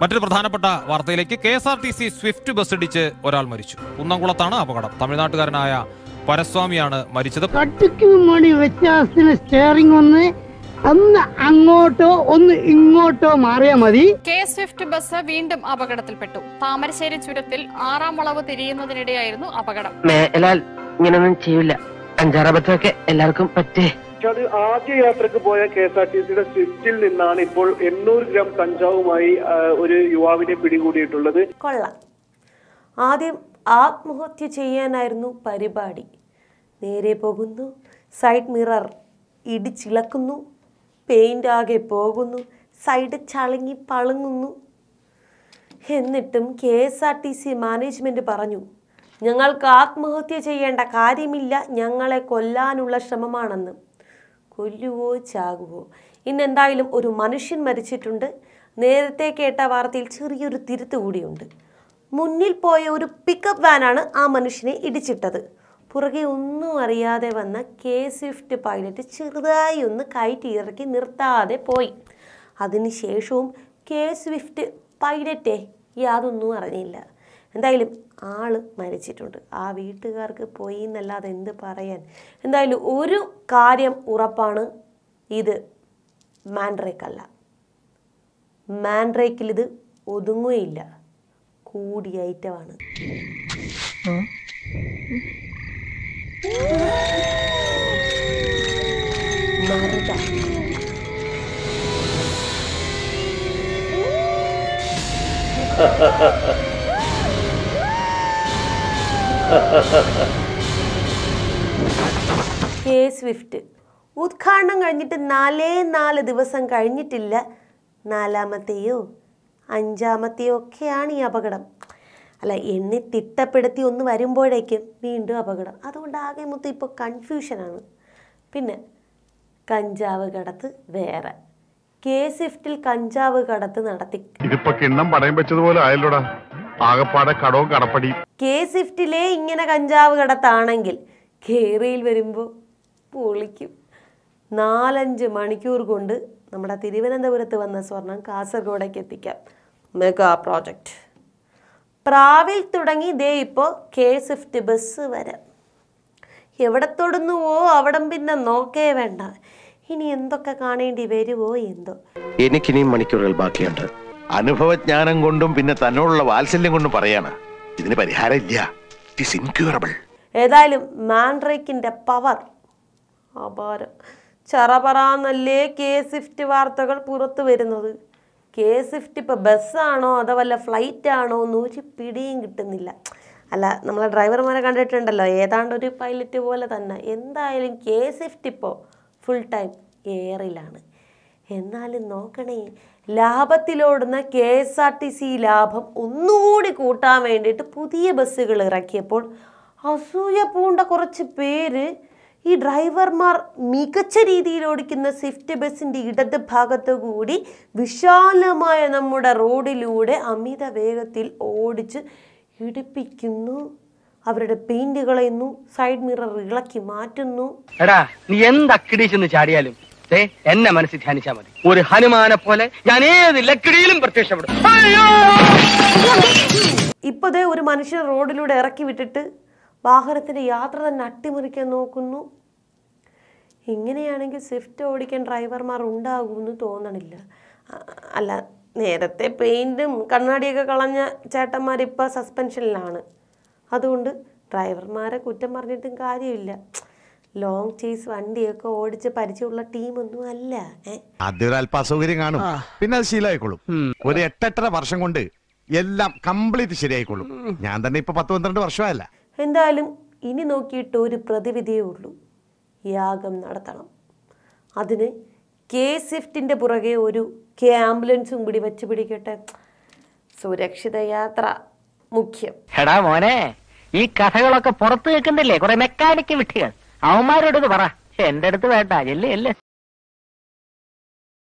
മറ്റൊരു പ്രധാനപ്പെട്ട വാർത്തയിലേക്ക് K S R T C swift bus ഇടിച്ച് ഒരാൾ മരിച്ചു. കുന്നംകുളത്താണ് അപകടം. തമിഴ്നാട്ടുകാരനായ പരസ്വാമിയാണ് മരിച്ചത്. കട്ടിക്ക് മണി വ്യത്യാസത്തിന് സ്റ്റിയറിംഗ് ഒന്ന് ഒന്ന് അങ്ങോട്ടോ ഒന്ന് ഇങ്ങോട്ടോ മാറിയാ മതി. കെ സ്വിഫ്റ്റ് ബസ് വീണ്ടും അപകടത്തിൽപ്പെട്ടു. താമരശ്ശേരി ചുരത്തിൽ ആറാം വളവ് തിരിയുന്നതിനിടെയായിരുന്നു അപകടം. മേലാൽ ഇങ്ങനൊന്നും ചെയ്യില്ല അഞ്ചാറബദ്ധമൊക്കെ എല്ലാവർക്കും പറ്റേ. അത് ആദ്യ യാത്രയ്ക്ക് പോയ കെ എസ് ആർ ടി സിയുടെ സ്വിഫ്റ്റിൽ നിന്നാണ് ഇപ്പോൾ എണ്ണൂറ് ഗ്രാം കഞ്ചാവുമായി ഒരു യുവാവിനെ പിടികൂടിയിട്ടുള്ളത്. കൊള്ളാം. ആദ്യം ആത്മഹത്യ ചെയ്യാനായിരുന്നു പരിപാടി. നേരെ പോകുന്നു. Side mirror ഇടിച്ചിളക്കുന്നു. പെയിന്റ് ആകെ പോകുന്നു. സൈഡ് ചളങ്ങി പളുങ്ങുന്നു. എന്നിട്ടും K S R T C management പറഞ്ഞു ഞങ്ങൾക്ക് ആത്മഹത്യ ചെയ്യേണ്ട കാര്യമില്ല. ഞങ്ങളെ കൊല്ലാനുള്ള ശ്രമമാണെന്ന്. കൊല്ലുവോ ചാകുവോ? ഇന്നെന്തായാലും ഒരു മനുഷ്യൻ മരിച്ചിട്ടുണ്ട്. നേരത്തെ കേട്ട വാർത്തയിൽ ചെറിയൊരു തിരുത്ത് കൂടിയുണ്ട്. മുന്നിൽ പോയ ഒരു പിക്കപ്പ് വാനാണ് ആ മനുഷ്യനെ ഇടിച്ചിട്ടത്. പുറകെ ഒന്നും അറിയാതെ വന്ന കെ സ്വിഫ്റ്റ് പൈലറ്റ് ചെറുതായി ഒന്ന് കയറ്റി ഇറക്കി നിർത്താതെ പോയി. അതിനുശേഷവും കെ സ്വിഫ്റ്റ് പൈലറ്റേ യാതൊന്നും അറിഞ്ഞില്ല. എന്തായാലും ആൾ മരിച്ചിട്ടുണ്ട്. ആ വീട്ടുകാർക്ക് പോയി എന്നല്ലാതെ എന്ത് പറയാൻ? എന്തായാലും ഒരു കാര്യം ഉറപ്പാണ്. ഇത് മാൻഡ്രേക്ക് അല്ല മാൻഡ്രേക്കിൽ ഇത് ഒതുങ്ങുകയില്ല. കൂടിയ ഐറ്റമാണ്. മറുത. K Swift. ഉദ്ഘാടനം കഴിഞ്ഞിട്ട് നാലേ നാല് ദിവസം കഴിഞ്ഞിട്ടില്ല. നാലാമത്തെയോ അഞ്ചാമത്തെയോ ഒക്കെയാണ് ഈ അപകടം. അല്ല എണ്ണി തിട്ടപ്പെടുത്തി ഒന്ന് വരുമ്പോഴേക്കും വീണ്ടും അപകടം. അതുകൊണ്ട് ആകെ മൊത്തം ഇപ്പോൾ കൺഫ്യൂഷനാണ് പിന്നെ കഞ്ചാവ് കടത്ത് വേറെ. കെ സ്വിഫ്റ്റിൽ കഞ്ചാവ് കടത്ത് നടത്തി. ഇതിപ്പോ കിണ്ണം പടയം വെച്ചതുപോലെ ആയല്ലോടാ. ആകപ്പാടെ കടവും കടപ്പടി. കെ സ്വിഫ്റ്റിലെ ഇങ്ങനെ കഞ്ചാവ് കടത്താണെങ്കിൽ കേറിയിൽ വരുമ്പോൾ പൊളിക്കും. നാലഞ്ച് മണിക്കൂർ കൊണ്ട് നമ്മുടെ തിരുവനന്തപുരത്ത് വന്ന സ്വർണം കാസർഗോഡേക്ക് എത്തിക്കാം. മെഗാ പ്രോജക്റ്റ് പ്രാവിൽ തുടങ്ങി ദേ ഇപ്പോൾ കെ സ്വിഫ്റ്റ് ബസ് വരെ. എവിടെ തൊടുന്നുവോ അവിടം പിന്നെ നോക്കേ വേണ്ട. ഇനി എന്തൊക്കെ കാണേണ്ടി വരുവോ എന്തോ. എനിക്കിനിയും മണിക്കൂറുകൾ ബാക്കിയുണ്ട്. അനുഭവജ്ഞാനം കൊണ്ടും പിന്നെ തന്നോടുള്ള വാത്സല്യം കൊണ്ടും പറയാണ്. ഇതിന് പരിഹാരം ഇല്ല. ഇറ്റ് ഇൻക്യൂറബിൾ ഏതായാലും മാൻഡ്രേക്കിന്റെ പവർ അപാരം. ചറപറന്നല്ലേ കെ സ്വിഫ്റ്റ് വാർത്തകൾ പുറത്തു വരുന്നത്? കെ സ്വിഫ്റ്റ് ഇപ്പോൾ ബസ്സാണോ അതോ വല്ല ഫ്ലൈറ്റ് ആണോ എന്ന് ഒരു പിടിയും കിട്ടുന്നില്ല. അല്ല നമ്മളെ ഡ്രൈവർമാരെ കണ്ടിട്ടുണ്ടല്ലോ ഏതാണ്ട് ഒരു പൈലറ്റ് പോലെ തന്നെ. എന്തായാലും കെ സ്വിഫ്റ്റ് ഇപ്പോൾ ഫുൾ ടൈം എയറിലാണ് എന്നാലും നോക്കണേ ലാഭത്തിലോടുന്ന K S R T C ലാഭം ഒന്നുകൂടി കൂട്ടാൻ വേണ്ടിയിട്ട് പുതിയ ബസ്സുകൾ ഇറക്കിയപ്പോൾ അസൂയ പൂണ്ട കുറച്ച് പേര് ഈ ഡ്രൈവർമാർ മികച്ച രീതിയിൽ ഓടിക്കുന്ന സ്വിഫ്റ്റ് ബസ്സിന്റെ ഇടത് ഭാഗത്തു കൂടി വിശാലമായ നമ്മുടെ റോഡിലൂടെ അമിത വേഗത്തിൽ ഓടിച്ച് ഇടിപ്പിക്കുന്നു. അവരുടെ പെയിന്റ് കളയുന്നു സൈഡ് മിറർ ഇളക്കി മാറ്റുന്നു. എടാ നീ എന്താ ചാടിയാലും? എന്നെ മനസ്സിൽ ധ്യാനിച്ചാൽ മതി. ഒരു ഹനുമാനെ പോലെ ഞാൻ ഏത് ലക്കിടിയിലും പ്രത്യക്ഷപ്പെടും. അയ്യോ! ഇപ്പൊ ദേ ഒരു മനുഷ്യൻ റോഡിലൂടെ ഇറക്കി വിട്ടിട്ട് വാഹനത്തിന്റെ യാത്ര തന്നെ അട്ടിമറിക്കാൻ നോക്കുന്നു. ഇങ്ങനെയാണെങ്കിൽ സ്വിഫ്റ്റ് ഓടിക്കാൻ ഡ്രൈവർമാർ ഉണ്ടാകുമെന്ന് തോന്നണില്ല. അല്ല നേരത്തെ പെയിന്റും കണ്ണാടിയൊക്കെ കളഞ്ഞ ചേട്ടന്മാർ ഇപ്പം സസ്പെൻഷനിലാണ് അതുകൊണ്ട് ഡ്രൈവർമാരെ കുറ്റം പറഞ്ഞിട്ടും കാര്യമില്ല. ലോങ് ചേസ് വണ്ടിയൊക്കെ ഓടിച്ച് പരിചയമുള്ള ടീമൊന്നും അല്ല. അല്പ അസൗകര്യം കാണും. പിന്നെ അത് ശീലമായിക്കോളും. ഒരു എട്ടെട്ടര വർഷം കൊണ്ട് എല്ലാം കംപ്ലീറ്റ് ശരിയായിക്കോളും. ഞാൻ തന്നെ ഇപ്പൊ പത്ത് പന്ത്രണ്ട് വർഷമായല്ല. എന്തായാലും ഇനി നോക്കിയിട്ട് ഒരു പ്രതിവിധിയേ ഉള്ളൂ. യാഗം നടത്തണം. അതിന് കെ സ്വിഫ്റ്റിന്റെ പുറകെ ഒരു കെ ആംബുലൻസും കൂടി വെച്ച് പിടിക്കട്ടെ. സുരക്ഷിത യാത്ര മുഖ്യം. എടാ മോനെ ഈ കഥകളൊക്കെ പുറത്ത് കേൾക്കുന്നില്ലേ കുറെ മെക്കാനിക്ക് വിട്ടികൾ അവന്മാരോട് പറ. എന്റെ അടുത്ത് വേട്ട എല്ലേ എല്ലേ.